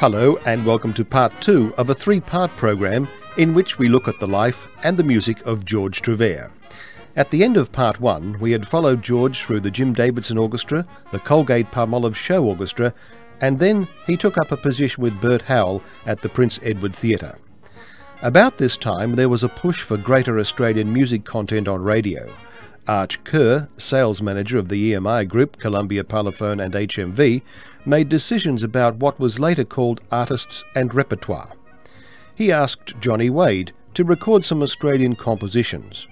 Hello, and welcome to part two of a three part program in which we look at the life and the music of George Trevare. At the end of part one, we had followed George through the Jim Davidson Orchestra, the Colgate Palmolive Show Orchestra, and then he took up a position with Bert Howell at the Prince Edward Theatre. About this time, there was a push for greater Australian music content on radio. Arch Kerr, sales manager of the EMI Group, Columbia Parlophone and HMV, made decisions about what was later called artists and repertoire. He asked Johnny Wade to record some Australian compositions,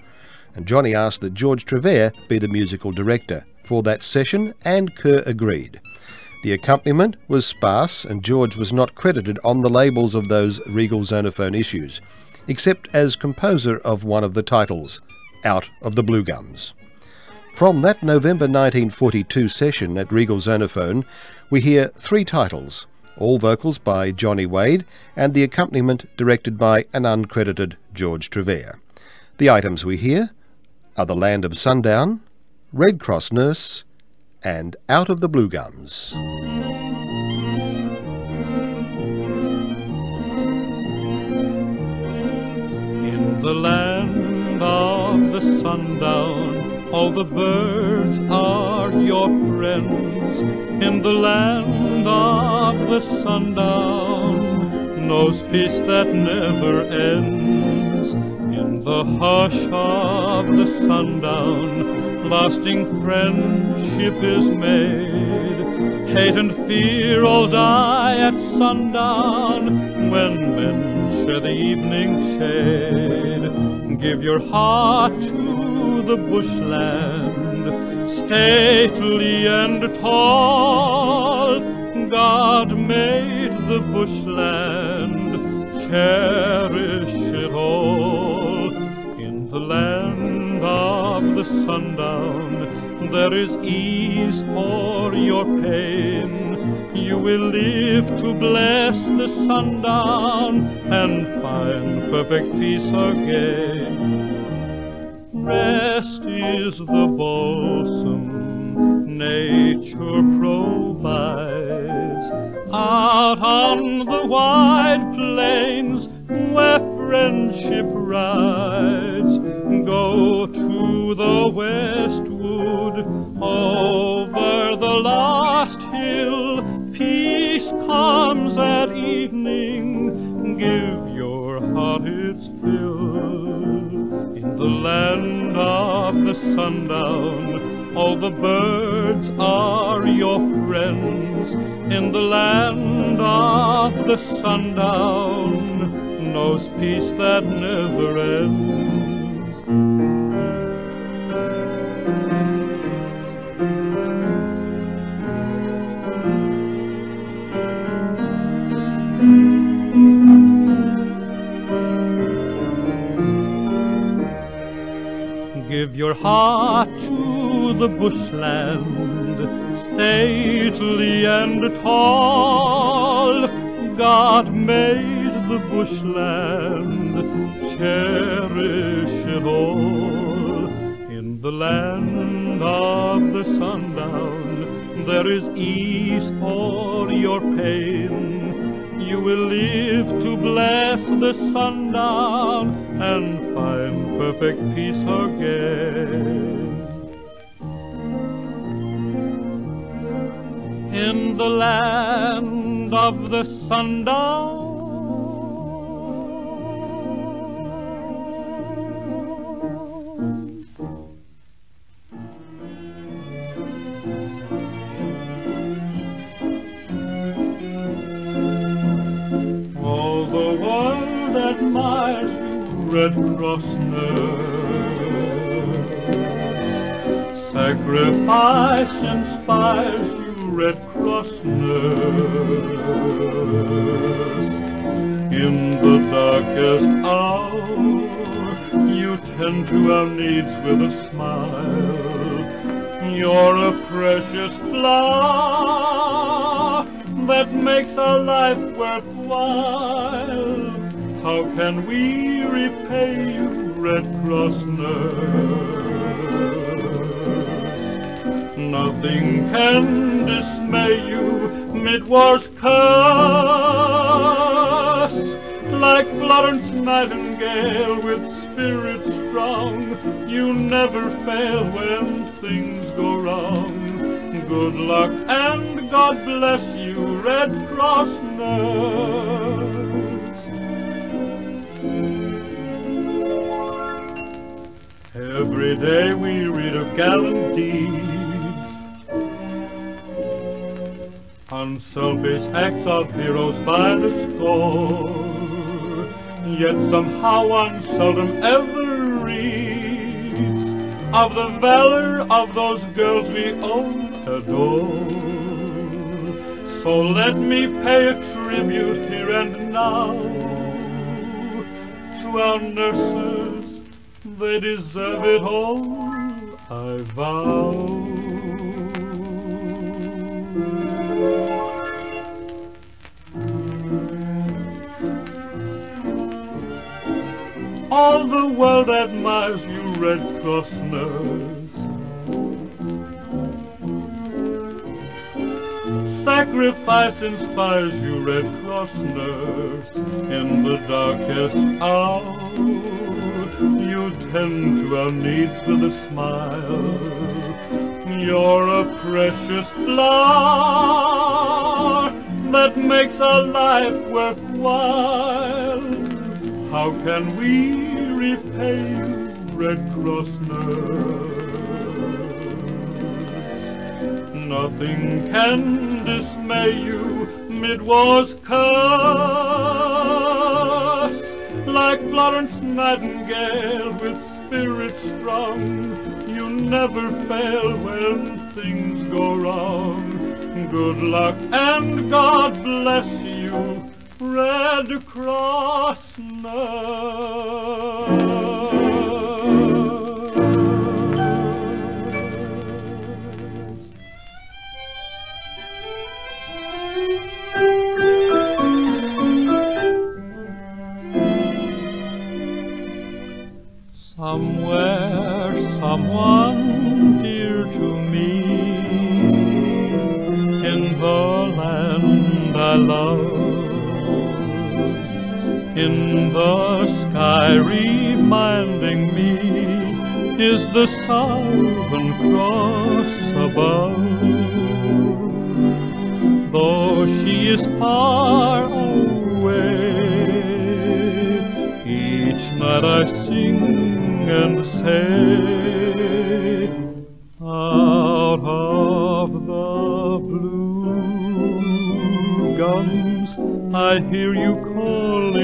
and Johnny asked that George Trevare be the musical director for that session, and Kerr agreed. The accompaniment was sparse, and George was not credited on the labels of those Regal Zonophone issues, except as composer of one of the titles, Out of the Blue Gums. From that November 1942 session at Regal Zonophone, we hear three titles, all vocals by Johnny Wade, and the accompaniment directed by an uncredited George Trevare. The items we hear are The Land of Sundown, Red Cross Nurse, and Out of the Blue Gums. In the land of the sundown, all the birds are your friends. In the land of the sundown, knows peace that never ends. In the hush of the sundown, lasting friendship is made. Hate and fear all die at sundown when men share the evening shade. Give your heart to the bushland, stately and tall. God made the bushland, cherish it all. In the land of the sundown, there is ease for your pain. You will live to bless the sundown and find perfect peace again. Rest is the balsam nature provides out on the wide plains where friendship rides. Go to the westwood over the lost hill. Peace comes at evening. Give your heart its fill. Land of the sundown, all the birds are your friends. In the land of the sundown, knows peace that never ends. Give your heart to the bushland, stately and tall. God made the bushland, cherish it all. In the land of the sundown, there is ease for your pain. You will live to bless the sundown and perfect peace again. In the land of the sundown. You, Red Cross nurse. Sacrifice inspires you, Red Cross nurse. In the darkest hour, you tend to our needs with a smile. You're a precious flower that makes our life worthwhile. How can we repay you, Red Cross nurse? Nothing can dismay you mid war's curse. Like Florence Nightingale with spirit strong, you never fail when things go wrong. Good luck and God bless you, Red Cross nurse. Every day we read of gallant deeds, unselfish acts of heroes by the score. Yet somehow one seldom ever reads of the valor of those girls we all adore. So let me pay a tribute here and now to our nurses they deserve it all, I vow. All the world admires you, Red Cross nurse. Sacrifice inspires you, Red Cross nurse, in the darkest hour. Tend to our needs with a smile. You're a precious flower that makes our life worthwhile. How can we repay you, Red Cross nurse? Nothing can dismay you mid war's curse. Like Florence Nightingale with spirit strong, you never fail when things go wrong. Good luck and God bless you, Red Cross nurse. In the sky reminding me is the Southern Cross above. Though she is far away, each night I sing and say, out of the blue gums, I hear you calling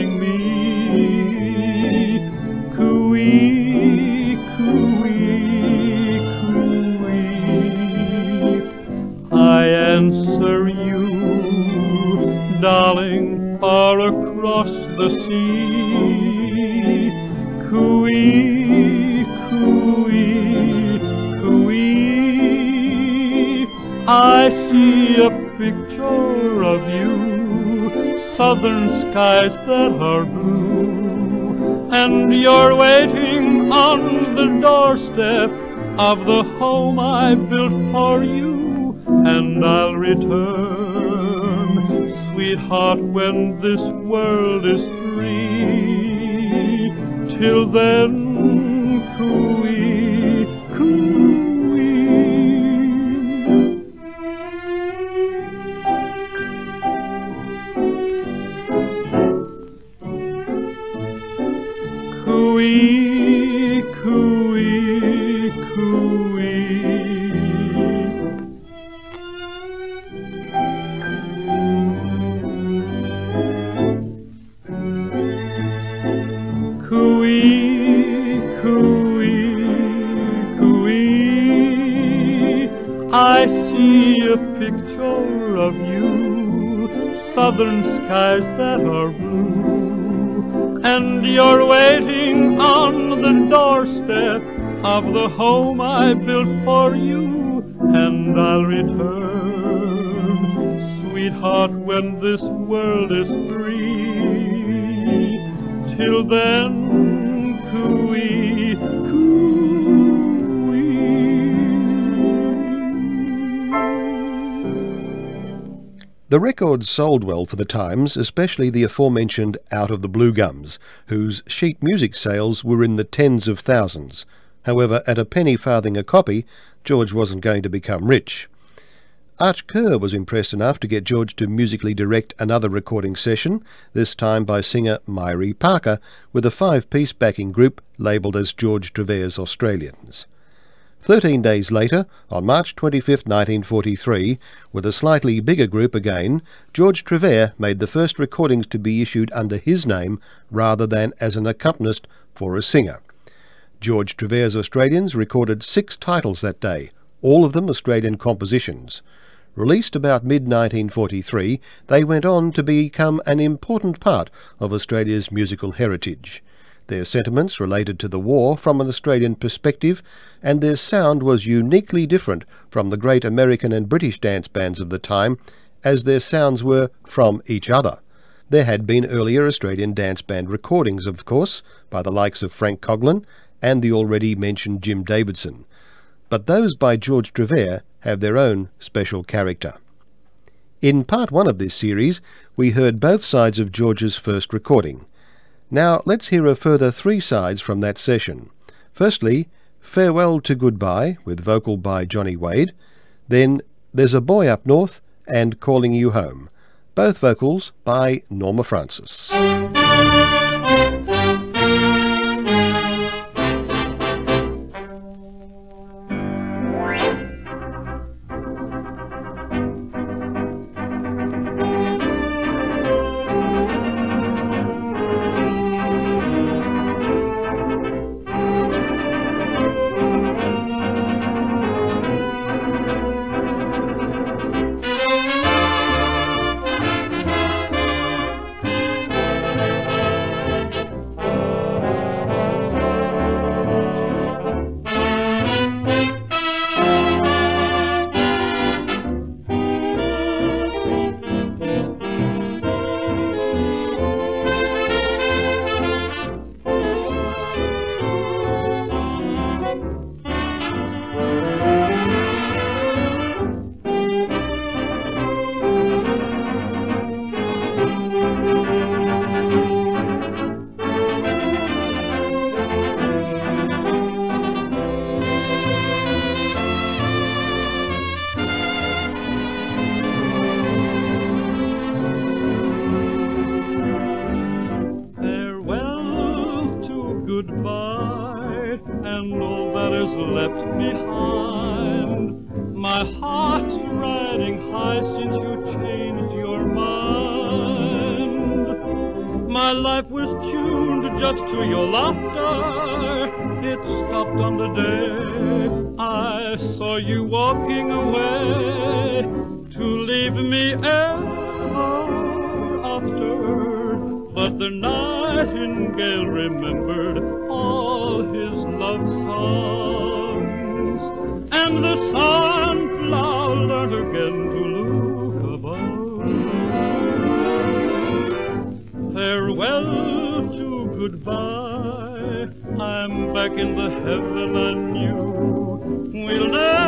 southern skies that are blue, and you're waiting on the doorstep of the home I built for you, and I'll return, sweetheart, when this world is free. Till then, of you, southern skies that are blue, and you're waiting on the doorstep of the home I built for you, and I'll return, sweetheart, when this world is free. Till then, The records sold well for the times, especially the aforementioned Out of the Blue Gums, whose sheet music sales were in the tens of thousands. However, at a penny farthing a copy, George wasn't going to become rich. Arch Kerr was impressed enough to get George to musically direct another recording session, this time by singer Myrie Parker, with a five-piece backing group labelled as George Trevare's Australians. Thirteen days later, on March 25, 1943, with a slightly bigger group again, George Trevare made the first recordings to be issued under his name rather than as an accompanist for a singer. George Trevare's Australians recorded six titles that day, all of them Australian compositions. Released about mid 1943, they went on to become an important part of Australia's musical heritage. Their sentiments related to the war from an Australian perspective, and their sound was uniquely different from the great American and British dance bands of the time, as their sounds were from each other. There had been earlier Australian dance band recordings, of course, by the likes of Frank Coughlan and the already mentioned Jim Davidson, but those by George Trevare have their own special character. In part one of this series, we heard both sides of George's first recording. Now let's hear a further three sides from that session. Firstly, Farewell to Goodbye, with vocal by Johnny Wade. Then There's a Boy Up North and Calling You Home, both vocals by Norma Francis. began to look about. Farewell to goodbye, I'm back in the heaven I knew. We'll never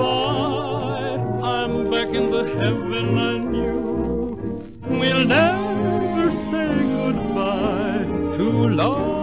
goodbye. I'm back in the heaven I knew. We'll never say goodbye to love.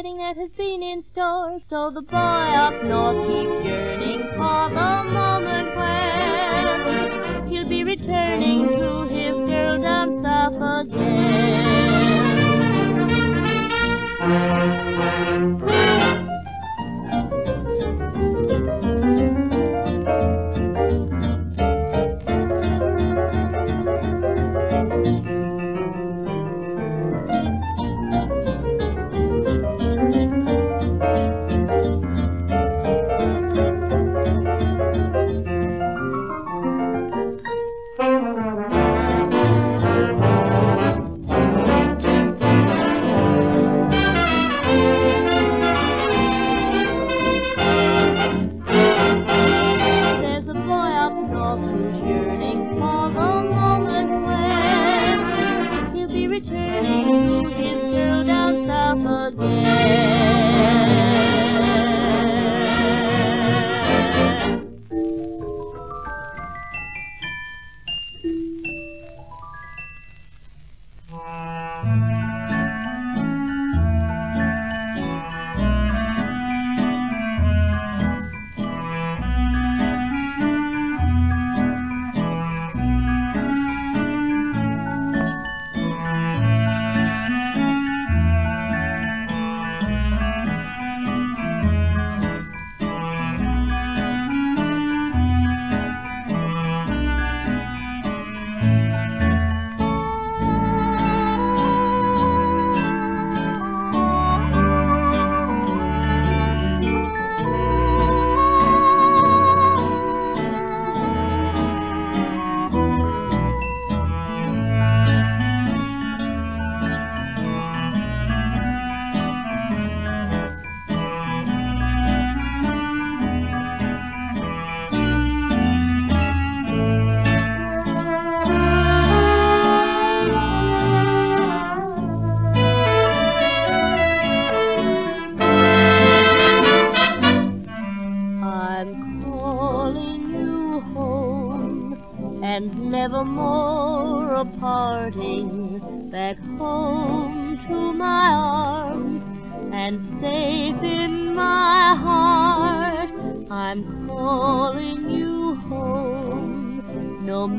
Wedding that has been in store. So the boy up north keeps yearning for the moment when he'll be returning to his girl down south again.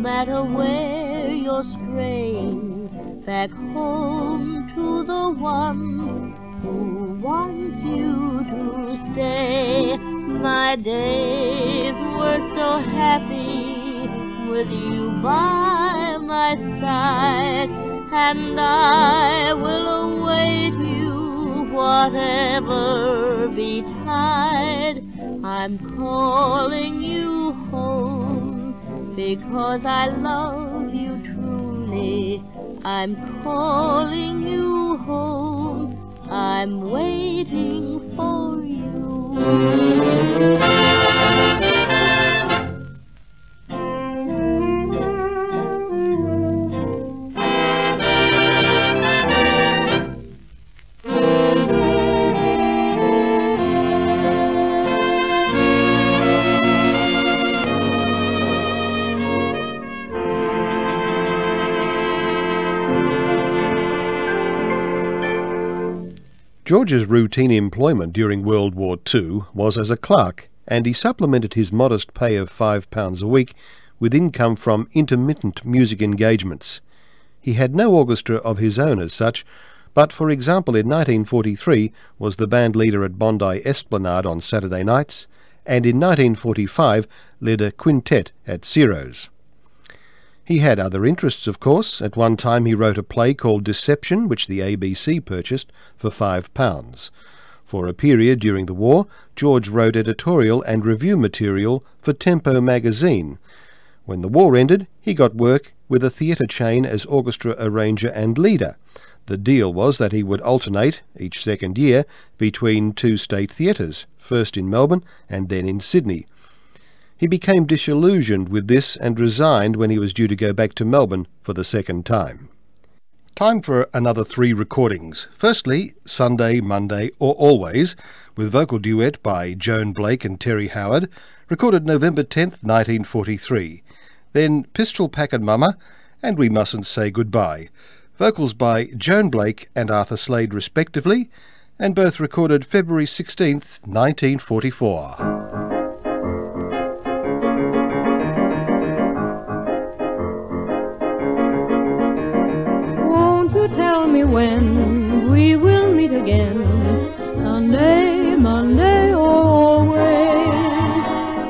Matter where you're straying, back home to the one who wants you to stay. My days were so happy with you by my side, and I will await you whatever betide. I'm calling you home because I love you truly. I'm calling you home. I'm waiting for you. George's routine employment during World War II was as a clerk, and he supplemented his modest pay of £5 a week with income from intermittent music engagements. He had no orchestra of his own as such, but for example in 1943 was the band leader at Bondi Esplanade on Saturday nights, and in 1945 led a quintet at Ciro's. He had other interests, of course. At one time he wrote a play called Deception, which the ABC purchased for five pounds. For a period during the war, George wrote editorial and review material for Tempo magazine. When the war ended, he got work with a theatre chain as orchestra arranger and leader. The deal was that he would alternate each second year between two state theatres, first in Melbourne and then in Sydney. He became disillusioned with this and resigned when he was due to go back to Melbourne for the second time. Time for another three recordings. Firstly, Sunday, Monday, or Always, with vocal duet by Joan Blake and Terry Howard, recorded November 10th, 1943. Then Pistol Packin' Mama, and We Mustn't Say Goodbye, vocals by Joan Blake and Arthur Slade respectively, and both recorded February 16th, 1944. Me when we will meet again. Sunday, Monday, or always.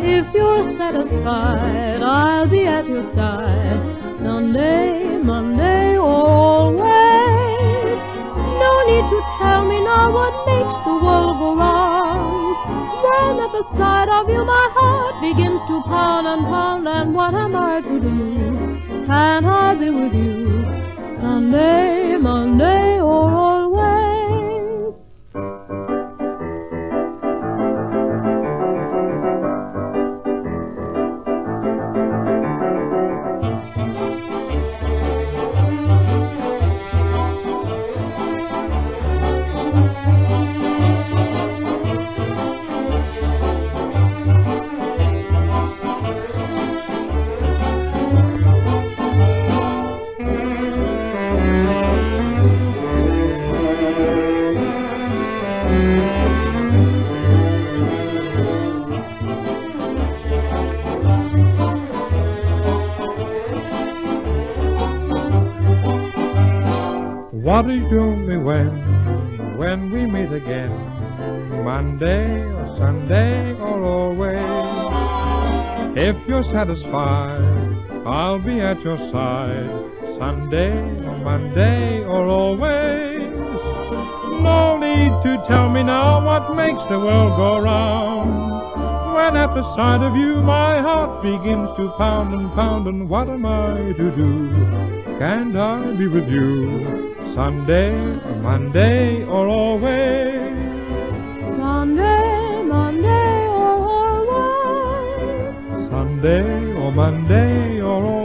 If you're satisfied, I'll be at your side. Sunday, Monday, or always. No need to tell me now what makes the world go round. When at the sight of you my heart begins to pound and pound, and what am I to do? Can't I be with you? Sunday, Monday, What do you do me when, when we meet again? Monday or Sunday or always. If you're satisfied, I'll be at your side. Sunday or Monday or always. No need to tell me now what makes the world go round. When at the sight of you my heart begins to pound and pound, and what am I to do? Can't I be with you? Sunday or Monday or always. Sunday, Monday, or always. Sunday or Monday or always.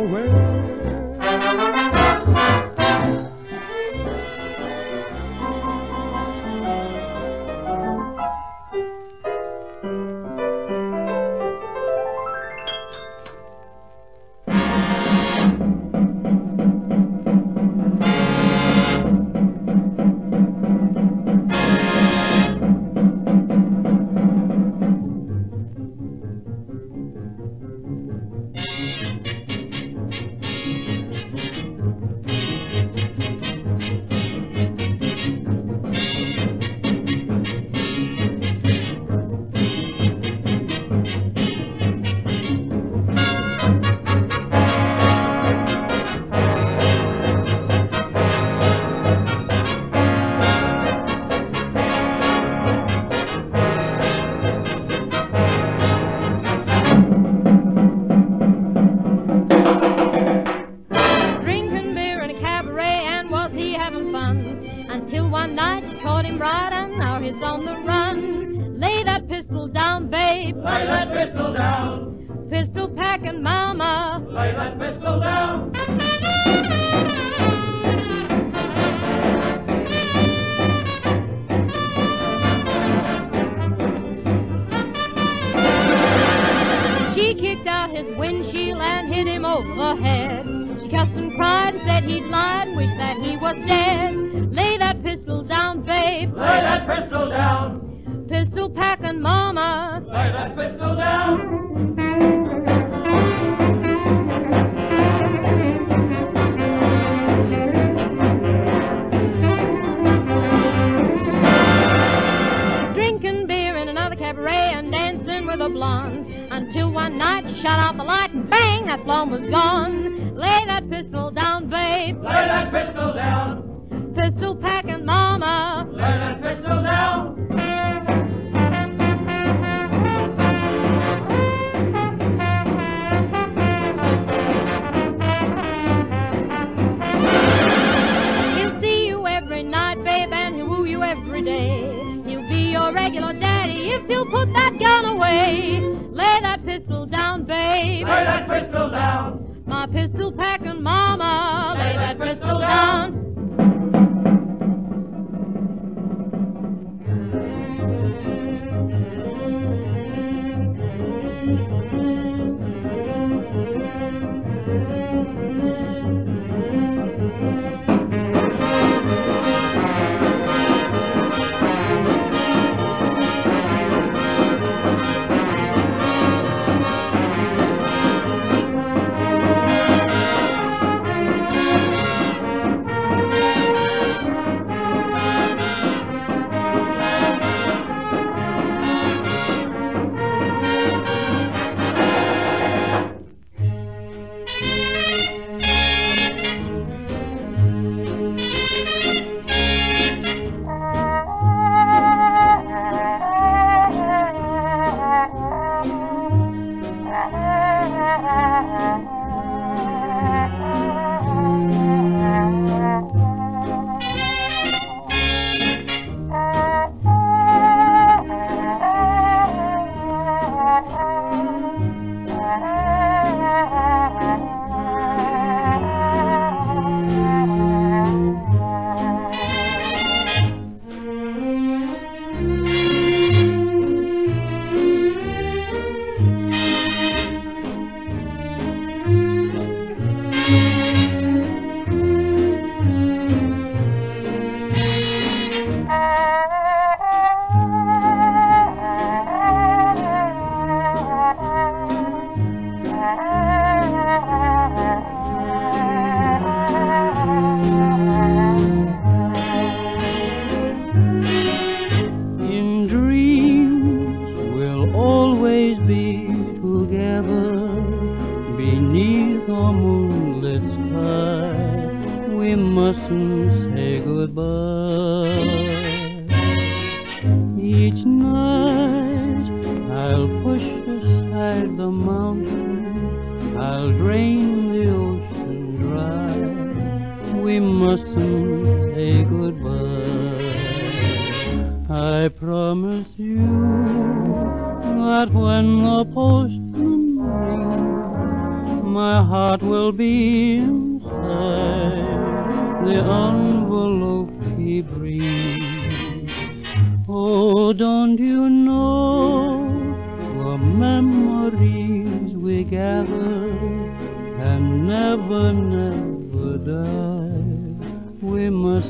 That gun away. Lay that pistol down, babe. Lay that pistol down. My pistol packing mama. Lay that pistol down.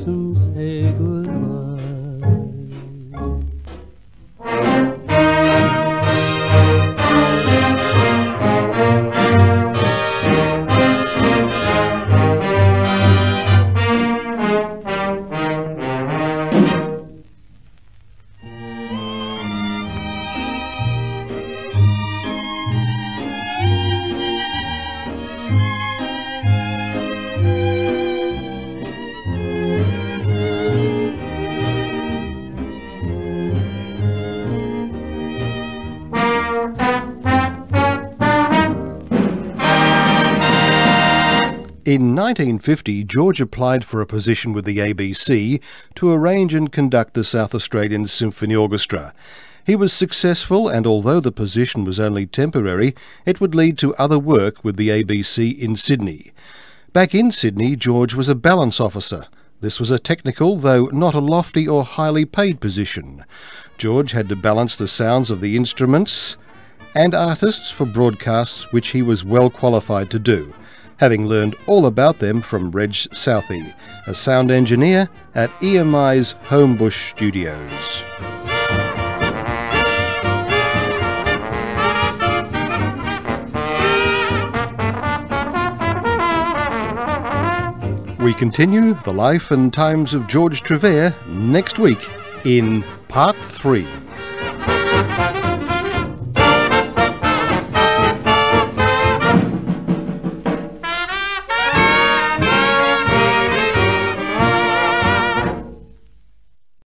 We 1950, George applied for a position with the ABC to arrange and conduct the South Australian Symphony Orchestra. He was successful, and although the position was only temporary, it would lead to other work with the ABC in Sydney. Back in Sydney, George was a balance officer. This was a technical, though not a lofty or highly paid position. George had to balance the sounds of the instruments and artists for broadcasts which he was well qualified to do, having learned all about them from Reg Southey, a sound engineer at EMI's Homebush Studios. We continue the life and times of George Trevare next week in Part 3.